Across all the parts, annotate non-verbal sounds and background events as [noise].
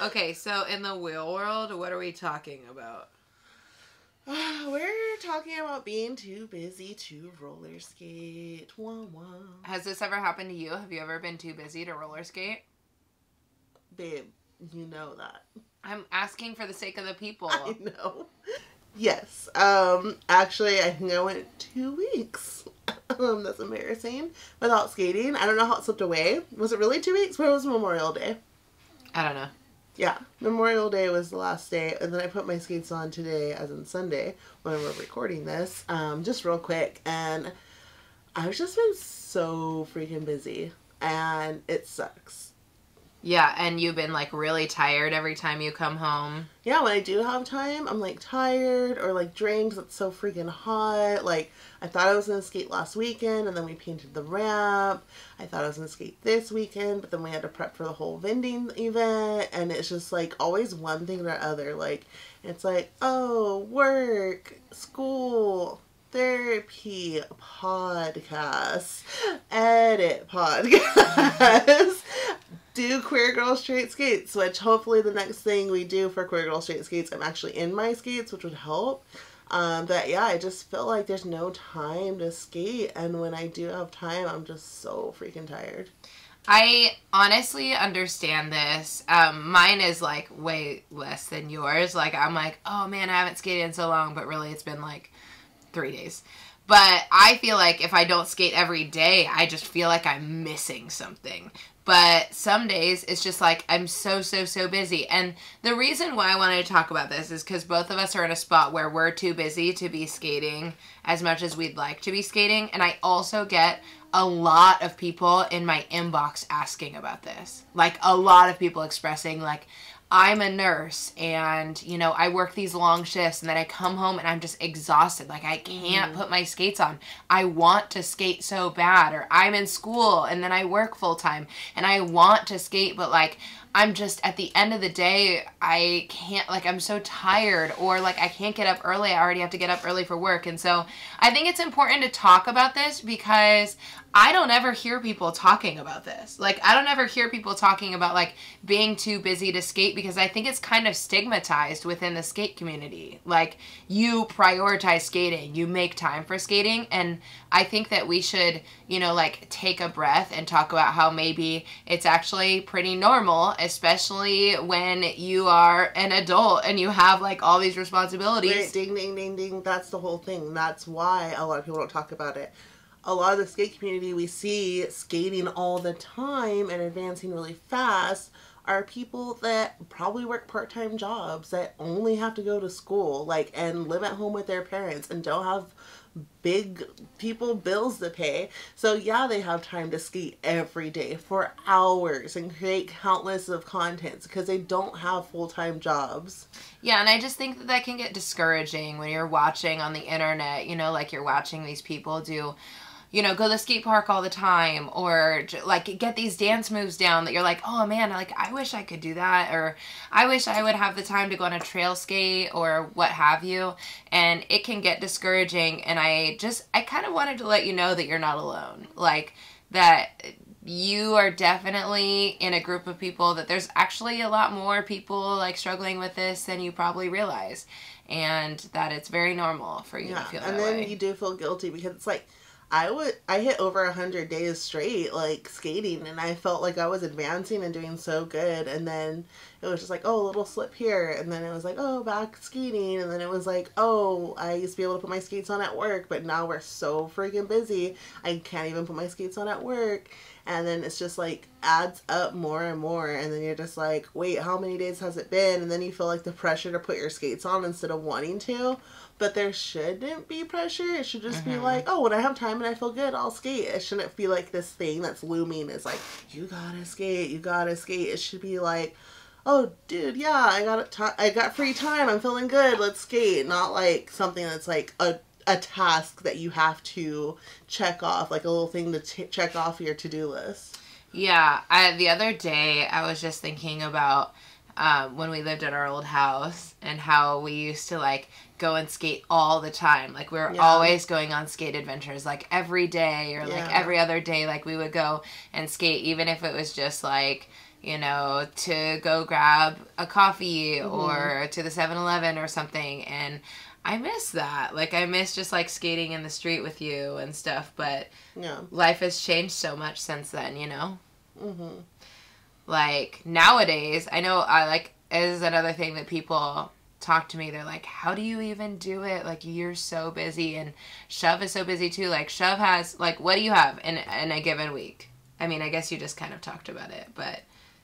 Okay, so in the wheel world, what are we talking about? [sighs] We're talking about being too busy to roller skate. Wah, wah. Has this ever happened to you? Have you ever been too busy to roller skate? Babe, you know that. I'm asking for the sake of the people. I know. Yes. Um actually I think I went two weeks. [laughs] Um, that's embarrassing. Without skating. I don't know how it slipped away. Was it really two weeks? Where was Memorial Day? I don't know. Yeah. Memorial Day was the last day, and then I put my skates on today as in Sunday when we're recording this. Um, just real quick and I've just been so freaking busy and it sucks. Yeah, and you've been like really tired every time you come home. yeah, when I do have time, I'm like tired or like drained 'cause it's so freaking hot. Like, I thought I was gonna skate last weekend and then we painted the ramp. I thought I was gonna skate this weekend, but then we had to prep for the whole vending event. And it's just like always one thing or other. Like, it's like, oh, work, school, therapy, podcast, edit podcast [laughs] do Queer Girl Straight Skates, which hopefully the next thing we do for Queer Girl Straight Skates, I'm actually in my skates, which would help. Um, but yeah, I just feel like there's no time to skate, and when I do have time, I'm just so freaking tired. I honestly understand this. Um, mine is like way less than yours. Like I'm like, oh man, I haven't skated in so long, but really it's been like three days. But I feel like if I don't skate every day, I just feel like I'm missing something. But some days it's just like I'm so, so, so busy. And the reason why I wanted to talk about this is because both of us are in a spot where we're too busy to be skating as much as we'd like to be skating. And I also get a lot of people in my inbox asking about this. Like a lot of people expressing, like, I'm a nurse and, you know, I work these long shifts and then I come home and I'm just exhausted. Like, I can't mm-hmm. put my skates on. I want to skate so bad. Or I'm in school and then I work full time and I want to skate, but like, I'm just at the end of the day, I can't, like, I'm so tired or like I can't get up early. I already have to get up early for work. And so I think it's important to talk about this because I don't ever hear people talking about this. Like, I don't ever hear people talking about like being too busy to skate because I think it's kind of stigmatized within the skate community. Like, you prioritize skating, you make time for skating. And I think that we should, you know, like take a breath and talk about how maybe it's actually pretty normal, especially when you are an adult and you have like all these responsibilities. Ding, ding, ding, ding. That's the whole thing. That's why a lot of people don't talk about it. A lot of the skate community we see skating all the time and advancing really fast are people that probably work part-time jobs that only have to go to school like and live at home with their parents and don't have big people bills to pay. So yeah, they have time to ski every day for hours and create countless of contents because they don't have full-time jobs. Yeah, and I just think that that can get discouraging when you're watching on the internet, you know, like you're watching these people do you know, go to the skate park all the time or like get these dance moves down that you're like, oh man, like I wish I could do that or I wish I would have the time to go on a trail skate or what have you. And it can get discouraging. And I just, I kind of wanted to let you know that you're not alone. Like that you are definitely in a group of people that there's actually a lot more people like struggling with this than you probably realize. And that it's very normal for you Yeah, to feel and then way. you do feel guilty because it's like I would I hit over a hundred days straight like skating, and I felt like I was advancing and doing so good, and then it was just like oh a little slip here, and then it was like oh back skating, and then it was like oh I used to be able to put my skates on at work, but now we're so freaking busy I can't even put my skates on at work. And then it's just like adds up more and more, and then you're just like, wait, how many days has it been? And then you feel like the pressure to put your skates on instead of wanting to but there shouldn't be pressure. It should just be Mhm. like, oh, when I have time and I feel good, I'll skate. It shouldn't feel like this thing that's looming is like, you gotta skate, you gotta skate. It should be like, oh, dude, yeah, I got ti I got free time. I'm feeling good. Let's skate. Not like something that's like a a task that you have to check off, like a little thing to t- check off your to do list. Yeah, I, the other day I was just thinking about um, when we lived at our old house and how we used to like go and skate all the time. Like we were Yeah. always going on skate adventures, like every day or like every other day. Like we would go and skate, even if it was just like you know, to go grab a coffee Mm-hmm. or to the 7-Eleven or something and I miss that. Like I miss just like skating in the street with you and stuff, but Yeah. life has changed so much since then, you know? Mhm. Like nowadays, I know I like is another thing that people talk to me. They're like, "How do you even do it? Like you're so busy." And Shove is so busy too. Like Shove has like what do you have in in a given week? I mean, I guess you just kind of talked about it, but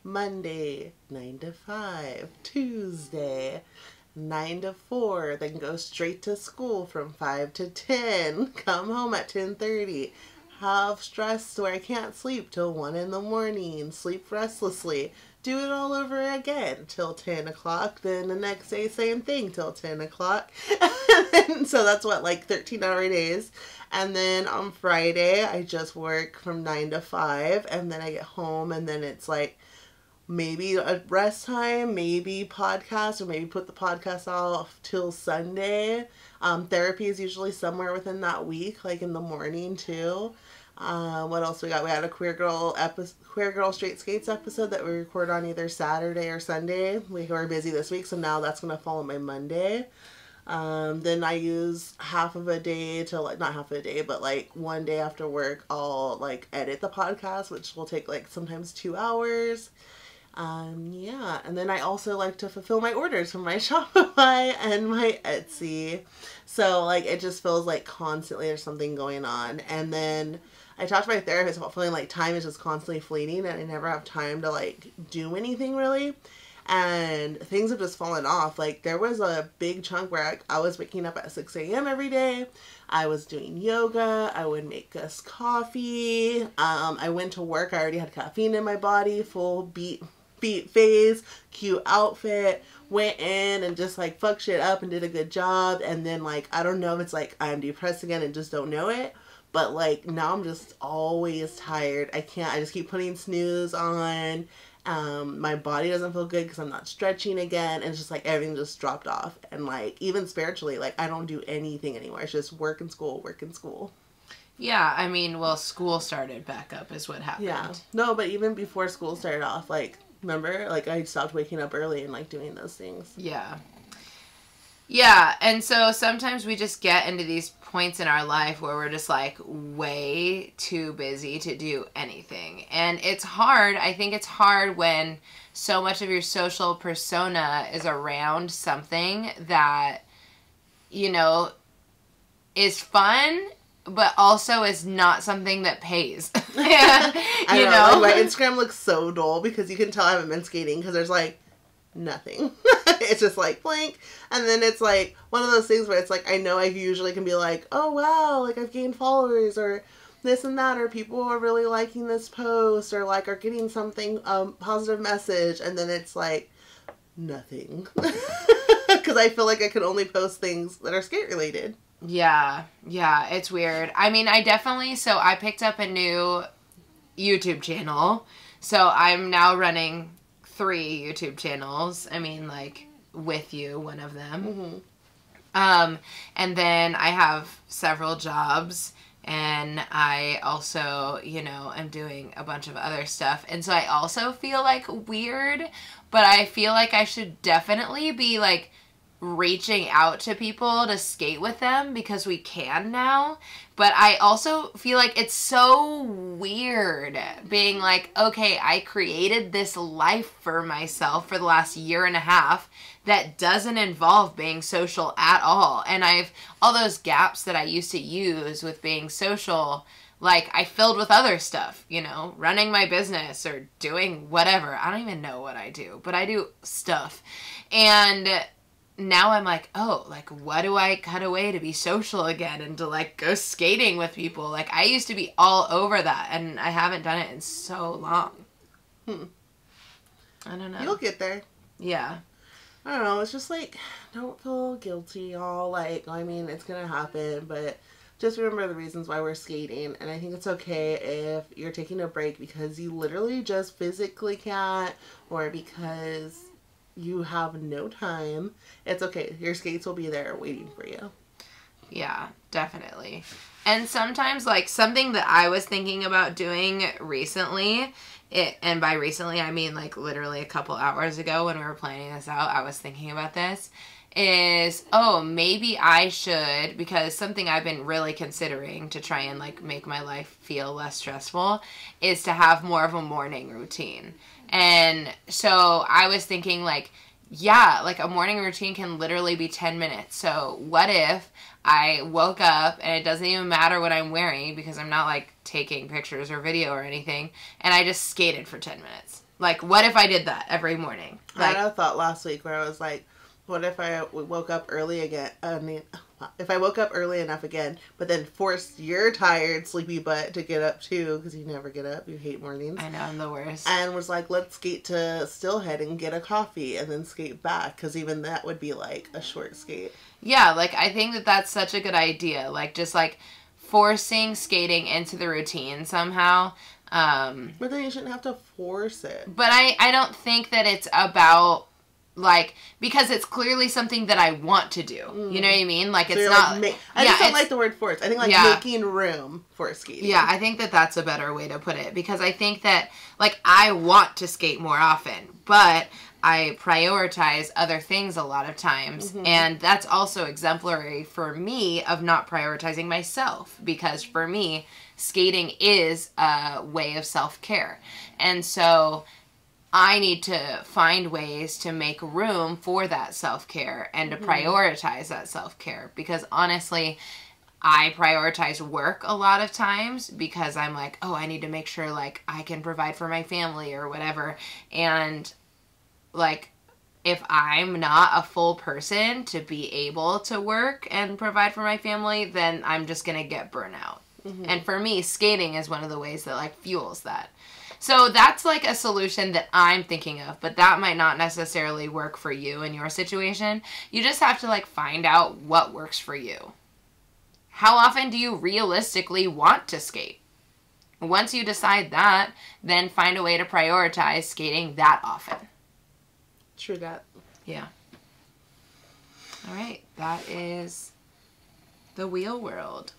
Monday, 9 to 5. Tuesday, 9 to 4. Then go straight to school from 5 to 10. [laughs] Come home at 10.30. Have stress where I can't sleep till 1 in the morning. Sleep restlessly. Do it all over again till 10 o'clock. Then the next day, same thing till 10 o'clock. [laughs] so that's what, like 13 hour days. And then on Friday, I just work from 9 to 5. And then I get home, and then it's like maybe a rest time, maybe podcast, or maybe put the podcast off till Sunday. Um, therapy is usually somewhere within that week, like in the morning too. Uh, what else we got? We had a queer girl episode, queer girl straight skates episode that we record on either Saturday or Sunday. We were busy this week, so now that's gonna fall on my Monday. Um, then I use half of a day to like not half a day, but like one day after work, I'll like edit the podcast, which will take like sometimes two hours. Um, yeah, and then I also like to fulfill my orders from my [laughs] Shopify and my Etsy. So like it just feels like constantly there's something going on. And then I talked to my therapist about feeling like time is just constantly fleeting and I never have time to like do anything really. And things have just fallen off. Like there was a big chunk where I, I was waking up at 6 a.m. every day. I was doing yoga. I would make us coffee. Um, I went to work. I already had caffeine in my body, full beat phase, cute outfit, went in and just like fuck shit up and did a good job. And then like I don't know if it's like I'm depressed again and just don't know it. But like now I'm just always tired. I can't I just keep putting snooze on. Um, my body doesn't feel good because I'm not stretching again, and it's just like everything just dropped off. And like even spiritually, like I don't do anything anymore. It's just work and school, work and school. yeah, I mean, well, school started back up is what happened. Yeah. No, but even before school started off, like remember, like I stopped waking up early and like doing those things. Yeah. Yeah, and so sometimes we just get into these points in our life where we're just like way too busy to do anything. And it's hard. I think it's hard when so much of your social persona is around something that, you know, is fun, but also is not something that pays. [laughs] [laughs] yeah, I you know, know? like, my Instagram looks so dull because you can tell I haven't been skating because there's like nothing. [laughs] it's just like blank, and then it's like one of those things where it's like I know I usually can be like, oh wow, like I've gained followers or this and that, or people are really liking this post, or like are getting something um positive message, and then it's like nothing because I feel like I can only post things that are skate related. Yeah, yeah, it's weird. I mean, I definitely so I picked up a new YouTube channel. So I'm now running three YouTube channels. I mean, like with you, one of them. Mm-hmm. Um, and then I have several jobs and I also, you know, am doing a bunch of other stuff. And so I also feel like weird, but I feel like I should definitely be like reaching out to people to skate with them because we can now. But I also feel like it's so weird being like, okay, I created this life for myself for the last year and a half that doesn't involve being social at all. And I've all those gaps that I used to use with being social like I filled with other stuff, you know, running my business or doing whatever. I don't even know what I do, but I do stuff. And now I'm like, oh, like what do I cut away to be social again and to like go skating with people? Like I used to be all over that and I haven't done it in so long. Hmm. I don't know. You'll get there. yeah. I don't know. It's just like don't feel guilty, y'all. Like I mean, it's gonna happen, but just remember the reasons why we're skating. And I think it's okay if you're taking a break because you literally just physically can't, or because you have no time. It's okay. Your skates will be there waiting for you. Yeah, definitely. And sometimes, like, something that I was thinking about doing recently, it, and by recently, I mean like literally a couple hours ago when we were planning this out, I was thinking about this, is oh, maybe I should, because something I've been really considering to try and like make my life feel less stressful is to have more of a morning routine. And so I was thinking, like, yeah, like a morning routine can literally be 10 minutes. So, what if I woke up and it doesn't even matter what I'm wearing because I'm not like taking pictures or video or anything, and I just skated for 10 minutes? Like, what if I did that every morning? Like, I had a thought last week where I was like, what if I woke up early again? I mean, if I woke up early enough again, but then forced your tired, sleepy butt to get up too, because you never get up, you hate mornings. I know I'm the worst. And was like, let's skate to Stillhead and get a coffee and then skate back, because even that would be like a short skate. Yeah, like I think that that's such a good idea. Like just like forcing skating into the routine somehow. Um, But then you shouldn't have to force it. but I I don't think that it's about like because it's clearly something that I want to do. You mm. know what I mean? Like So it's not. like, ma- I yeah, just don't like the word force. I think like Yeah. making room for skating. Yeah, I think that that's a better way to put it because I think that like I want to skate more often, but I prioritize other things a lot of times, mm-hmm. and that's also exemplary for me of not prioritizing myself because for me, skating is a way of self-care. And so I need to find ways to make room for that self care and to mm-hmm. prioritize that self care because honestly, I prioritize work a lot of times because I'm like, oh, I need to make sure like I can provide for my family or whatever. And like, if I'm not a full person to be able to work and provide for my family, then I'm just gonna get burnout. Mm-hmm. And for me, skating is one of the ways that like fuels that. So that's like a solution that I'm thinking of, but that might not necessarily work for you in your situation. You just have to like find out what works for you. How often do you realistically want to skate? Once you decide that, then find a way to prioritize skating that often. True that. Yeah. All right, that is the wheel world.